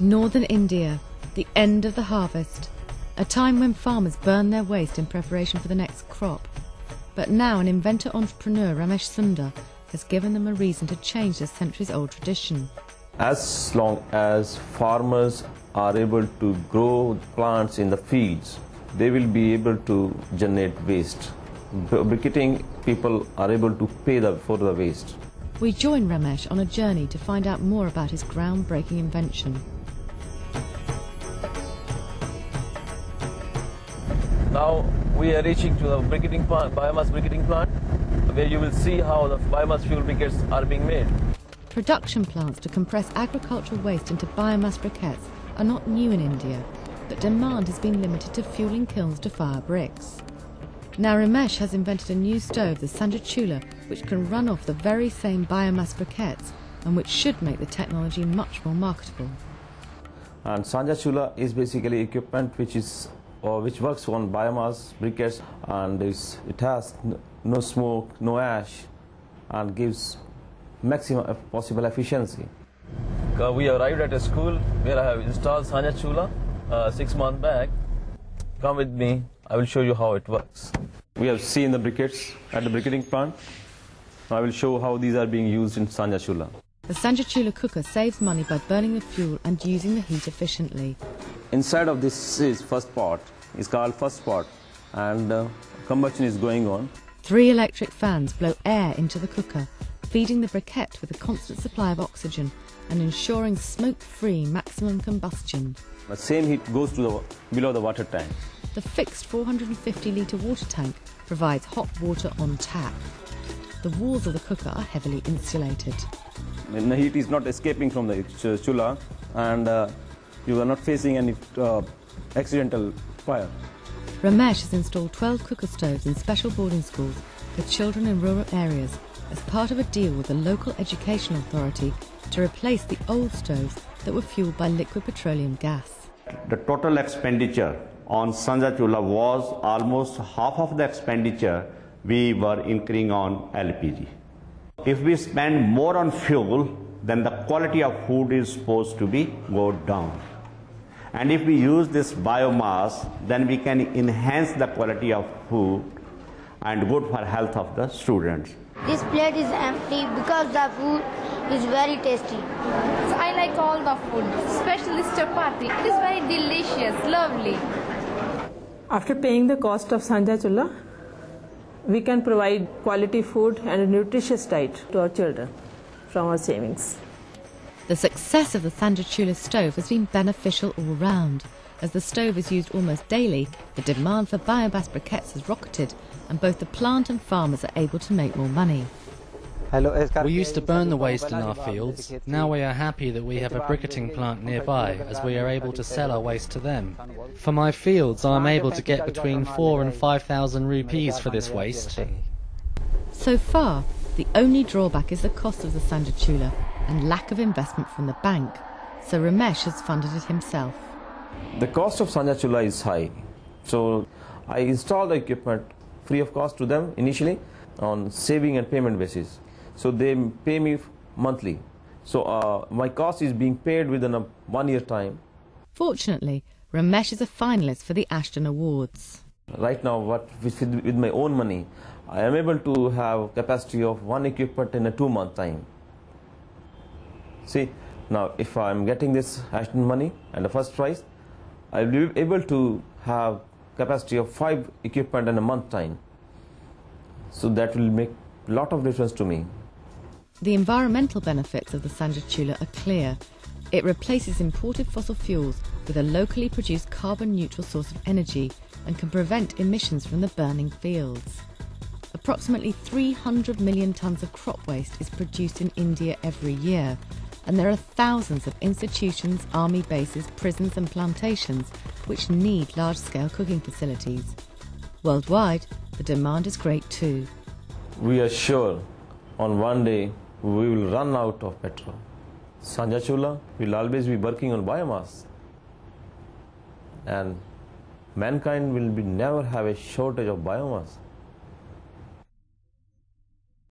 Northern India, the end of the harvest, a time when farmers burn their waste in preparation for the next crop. But now an inventor entrepreneur, Ramesh Sundar, has given them a reason to change this centuries old tradition. As long as farmers are able to grow plants in the fields, they will be able to generate waste. B- Briquetting people are able to pay the, for the waste. We join Ramesh on a journey to find out more about his groundbreaking invention. Now we are reaching to the briquetting plant, biomass briquetting plant, where you will see how the biomass fuel briquettes are being made. Production plants to compress agricultural waste into biomass briquettes are not new in India, but demand has been limited to fueling kilns to fire bricks. Now Ramesh has invented a new stove, the Sanja Chula, which can run off the very same biomass briquettes and which should make the technology much more marketable. And Sanja Chula is basically equipment which is or which works on biomass briquettes and is, it has no smoke, no ash, and gives maximum possible efficiency. Uh, we arrived at a school where I have installed Sanja Chula uh, six months back. Come with me, I will show you how it works. We have seen the briquettes at the briquetting plant. I will show how these are being used in Sanja Chula. The Sanja Chula cooker saves money by burning the fuel and using the heat efficiently. Inside of this is first pot. It's called first pot, and uh, combustion is going on. Three electric fans blow air into the cooker, feeding the briquette with a constant supply of oxygen and ensuring smoke-free maximum combustion. The same heat goes to the below the water tank. The fixed 450 litre water tank provides hot water on tap. The walls of the cooker are heavily insulated. And the heat is not escaping from the ch- chula, and uh, you are not facing any uh, accidental fire. Ramesh has installed 12 cooker stoves in special boarding schools for children in rural areas as part of a deal with the local education authority to replace the old stoves that were fueled by liquid petroleum gas. The total expenditure on Sanja Chula was almost half of the expenditure we were incurring on LPG. If we spend more on fuel, then the quality of food is supposed to be go down. And if we use this biomass, then we can enhance the quality of food and good for health of the students. This plate is empty because the food is very tasty. So I like all the food, especially chapati. It is very delicious, lovely. After paying the cost of Sanja Chula, we can provide quality food and a nutritious diet to our children from our savings. The success of the Sanja Chula stove has been beneficial all round. As the stove is used almost daily, the demand for biomass briquettes has rocketed and both the plant and farmers are able to make more money. We used to burn the waste in our fields. Now we are happy that we have a briquetting plant nearby, as we are able to sell our waste to them. For my fields, I am able to get between four and five thousand rupees for this waste. So far, the only drawback is the cost of the Sanja Chula and lack of investment from the bank. So Ramesh has funded it himself. The cost of Sanja Chula is high, so I installed the equipment free of cost to them initially on saving and payment basis. So they pay me monthly. So uh, my cost is being paid within a one year time. Fortunately, Ramesh is a finalist for the Ashden Awards. Right now, what with, with my own money, I am able to have capacity of one equipment in a two month time. See, now if I am getting this Ashden money and the first prize, I will be able to have capacity of five equipment in a month time. So that will make a lot of difference to me. The environmental benefits of the Sanja Chula are clear. It replaces imported fossil fuels with a locally produced carbon neutral source of energy and can prevent emissions from the burning fields. Approximately 300 million tonnes of crop waste is produced in India every year, and there are thousands of institutions, army bases, prisons, and plantations which need large scale cooking facilities. Worldwide, the demand is great too. We are sure on one day we will run out of petrol. Sanja Chula will always be working on biomass. And mankind will be never have a shortage of biomass.